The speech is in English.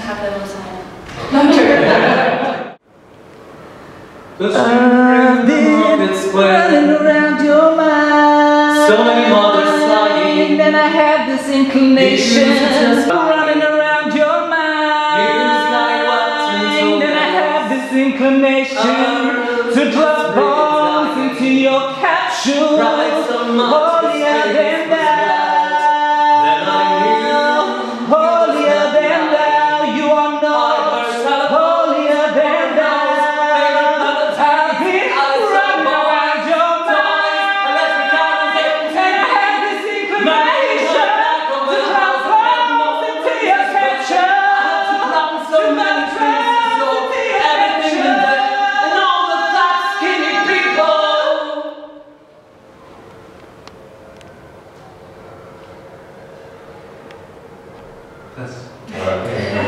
have them on silent. No. The street in the around your mind. So many mothers sighing. And I have this inclination. Just running around your mind. My Watson And I have this inclination to drop bombs into your capsule. That's